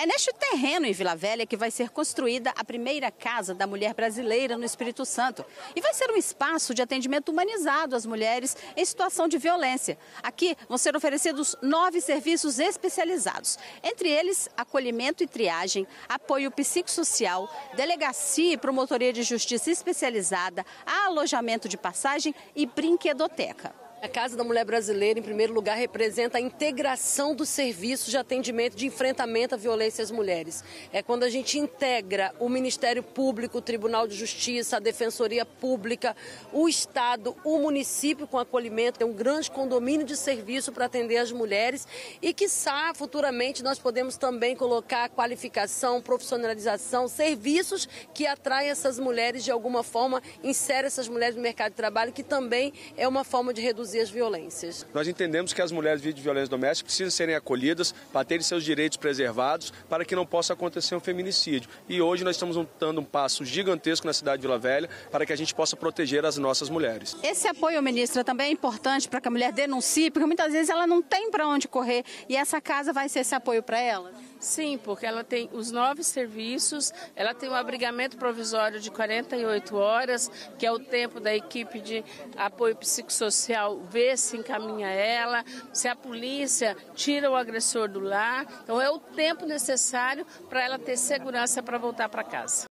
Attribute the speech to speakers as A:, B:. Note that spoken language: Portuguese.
A: É neste terreno em Vila Velha que vai ser construída a primeira casa da mulher brasileira no Espírito Santo. E vai ser um espaço de atendimento humanizado às mulheres em situação de violência. Aqui vão ser oferecidos nove serviços especializados, entre eles acolhimento e triagem, apoio psicossocial, delegacia e promotoria de justiça especializada, alojamento de passagem e brinquedoteca.
B: A Casa da Mulher Brasileira, em primeiro lugar, representa a integração dos serviços de atendimento de enfrentamento à violência às mulheres. É quando a gente integra o Ministério Público, o Tribunal de Justiça, a Defensoria Pública, o Estado, o município com acolhimento, tem um grande condomínio de serviço para atender as mulheres e que, futuramente, nós podemos também colocar qualificação, profissionalização, serviços que atraem essas mulheres de alguma forma, inserem essas mulheres no mercado de trabalho, que também é uma forma de reduzir reduzir as violências.
C: Nós entendemos que as mulheres vítimas de violência doméstica precisam serem acolhidas para terem seus direitos preservados para que não possa acontecer um feminicídio. E hoje nós estamos dando um passo gigantesco na cidade de Vila Velha para que a gente possa proteger as nossas mulheres.
A: Esse apoio, ministra, também é importante para que a mulher denuncie, porque muitas vezes ela não tem para onde correr e essa casa vai ser esse apoio para ela?
D: Sim, porque ela tem os nove serviços, ela tem um abrigamento provisório de 48 horas, que é o tempo da equipe de apoio psicossocial ver se encaminha ela, se a polícia tira o agressor do lar. Então é o tempo necessário para ela ter segurança para voltar para casa.